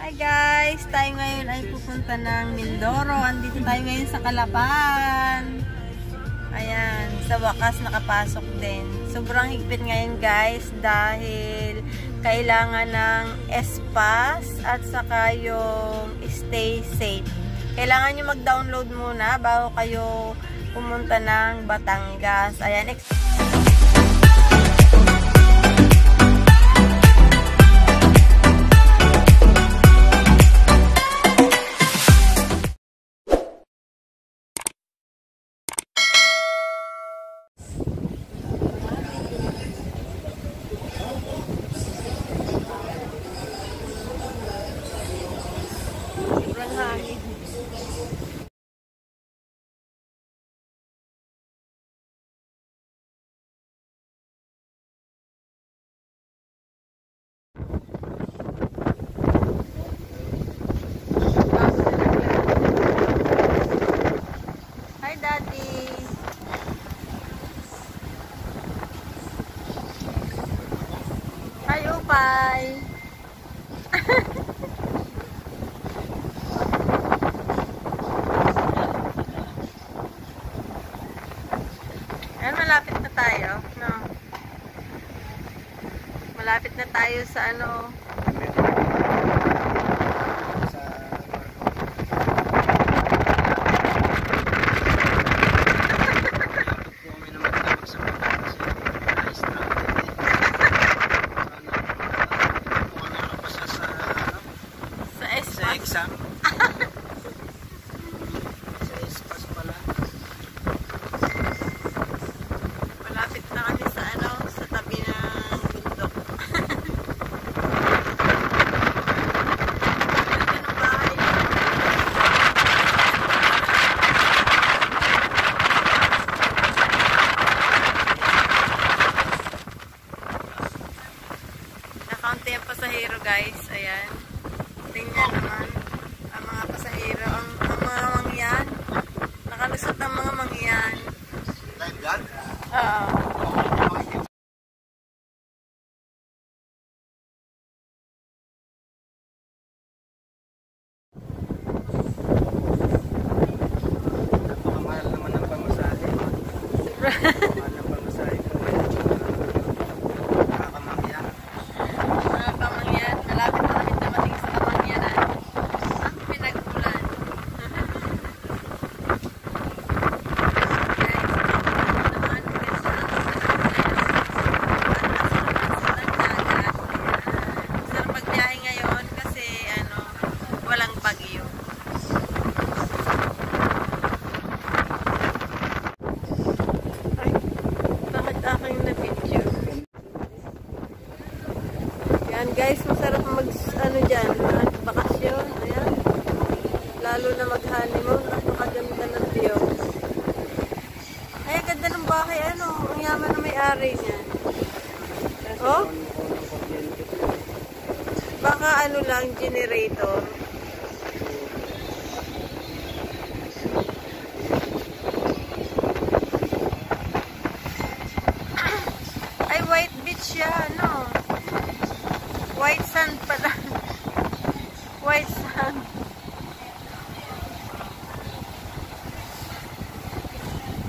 Hi guys! Tayo ngayon ay pupunta ng Mindoro. Andito tayo ngayon sa Kalapan. Ayan, sa wakas nakapasok din. Sobrang higpit ngayon guys dahil kailangan ng espas at saka yung stay safe. Kailangan nyo mag-download muna bago kayo pumunta ng Batangas. Ayan, sobrang Malapit na tayo sa ano. Sa Espas. exam. sa espas pala. Malapit na kami sa ano, sa tabi ng bundok. Ganda ng bahay. Nakaunti ang pasahero guys. Ayan. Tingnan naman. Ang mga pasahero. Ang, ang mga mangyan. Nakalusot ang mga mangyan. Lifeguard? Oo. Napakamahal naman ang pamasahe. Mahal ang pamasahe ko. Nakakamangya. Mga pamangyan, malapit na kami dumating sa kamangyanan. Ang pinagpulan. Sarap magbiyahe ngayon kasi ano, walang bagyo. Ay, bakit aking na-video? Yan guys, masarap mag ano dyan, bakasyon. Ayan. Lalo na mag honeymoon. Ang makaganda ng view. Ay, ang ganda ng bahay. Ano, ang yaman na may-ari niyan. Oh? Baka ano lang, generator. Ay, white beach siya, ano? White sand pala. White sand.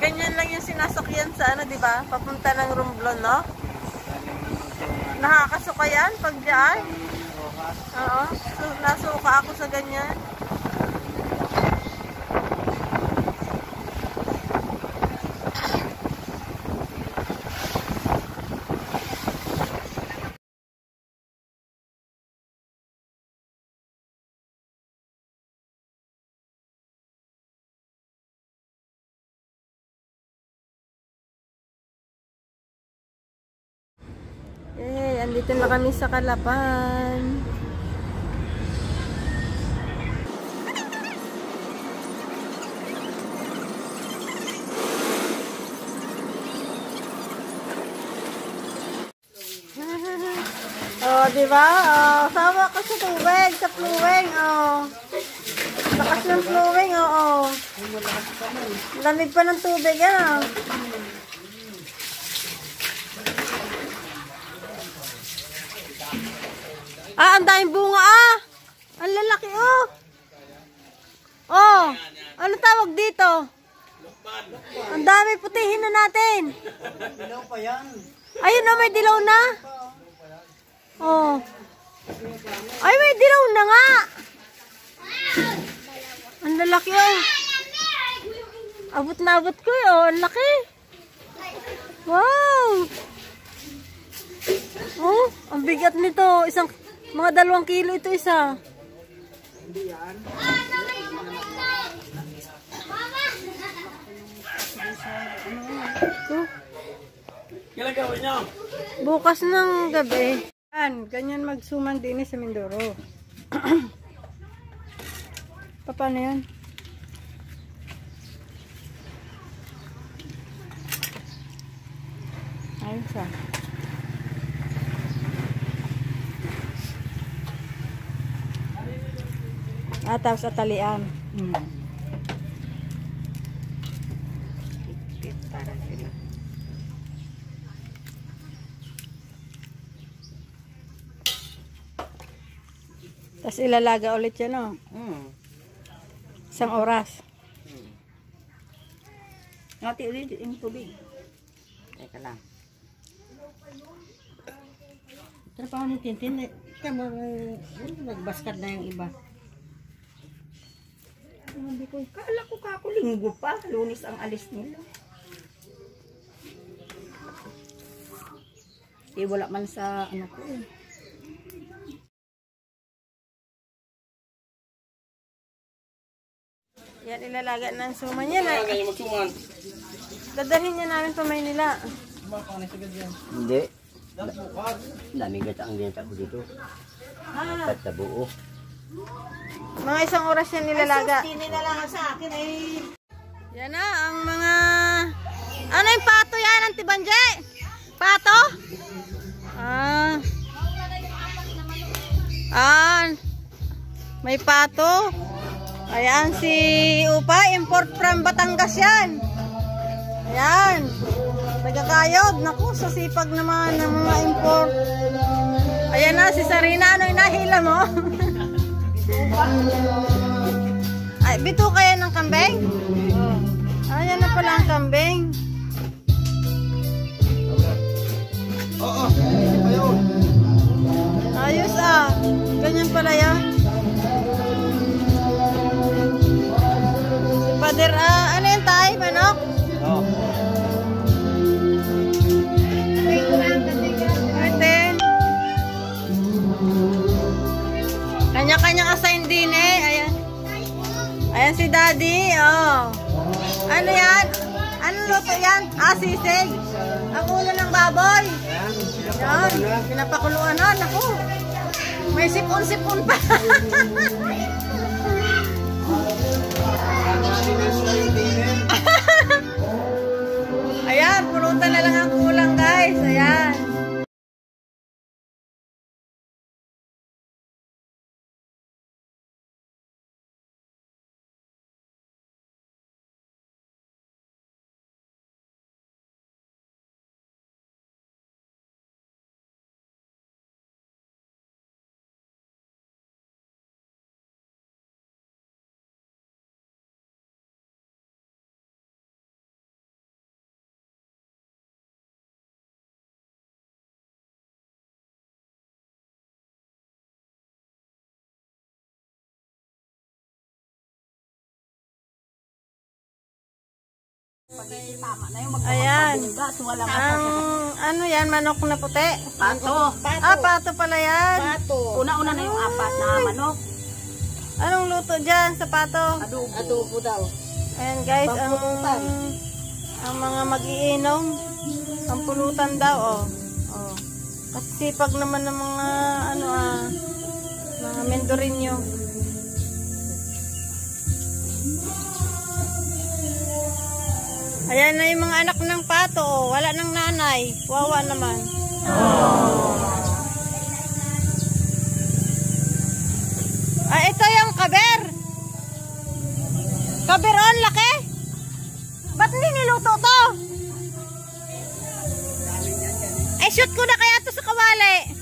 Ganyan lang yung sinasakyan sa ano, di ba? Papunta ng Romblon, no? Nakakasuka yan pag dyan? Oo. So, nasuka ako sa ganyan. Andito na kami sa Kalapan. oh, di ba? Oh, sama ka sa tubig, sa fluwing, oh. Lakas ng fluwing, oo. Oh, Lamig pa ng tubig, ah. Ah, ang daming bunga ah. Ang lalaki oh. Oh, ano tawag dito? Ang dami putihin na natin. Dilaw pa yan. Ayun na, may dilaw na. Oh. Ay, may dilaw na nga. Ang lalaki oh. Abot na abot ko eh. Oh, ang laki. Wow. Oh, ang bigat nito. Isang mga dalawang kilo ito isa. Oh. Kailan gawin niyo? Bukas ng gabi. Yan, ganyan magsuman din sa Mindoro. Pa- Paano yan? Ayos ah. Ah, tapos atalian. Hmm. Tapos ilalaga ulit yan, oh. Hmm. Isang oras. Ngati ulit yung tubig. Teka lang. Trabaho ni Tintin, tama, eh, nagbaskat na yung iba. Sabi ko, kala ko kako linggo pa, lunis ang alis nila. Eh, wala man sa ano ko eh. Yan, ilalaga ng suman. Kaya magsuman. Dadalhin niya namin pa Maynila. Hindi. Daming gata ang ginata ko dito. Ah, At sa buo. Mga isang oras yan nilalaga. Tininalangan sa akin eh. Yan na, ang mga... Ano yung pato yan, Auntie Banje? Pato? Ah. Ah. May pato. Ayan, si Upa, import from Batangas yan. Ayan. Tagakayod. Naku, sa sipag naman ng mga import. Ayan na, si Sarina. Ano yung nahila mo? Ay, bito kaya ng kambing? Ayan na pala ang kambing. Oo. Hindi pa yun. Ayos ah. Ganyan pala yan. Si Pader, ah, yan? Ah, sisig. Ang ulo ng baboy. Yan. Pinapakuluan na. Naku. May sipon-sipon pa. Ayan, pulutan na lang ang kulang guys. Ayan. Ayan. Wala Ang ano yan, manok na puti? Pato. Ah, pato pala yan. Pato. Una-una na yung apat na manok. Anong luto dyan sa pato? Adobo. Adobo daw. Ayan guys, ang ang mga magiinom, ang pulutan daw, oh. oh. Kasi sipag naman ng mga, ano ah, mga mendorinyo. Ayan na yung mga anak ng pato, oh. wala ng nanay, wawa naman. Ah, ito yung kaber. Kaberon, laki. Ba't hindi niluto to? Ay, shoot ko na kaya to sa kawali.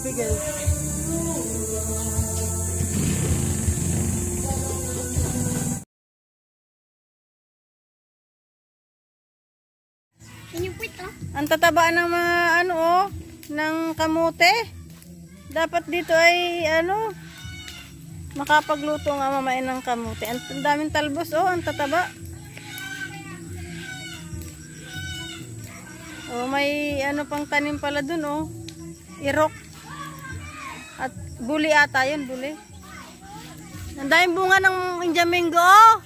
Eh. Ang tataba ng mga ano oh, ng kamote. Dapat dito ay ano, makapagluto nga mamain ng kamote. Ang daming talbos oh, ang tataba. Oh, may ano pang tanim pala dun oh. Irok. Buli ata yun, buli. Ang daming bunga ng Indiamingo oh.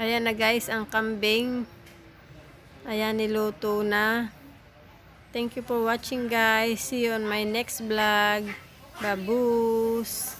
Ayan na guys, ang kambing. Ayan, niluto na. Thank you for watching guys. See you on my next vlog. Baboos!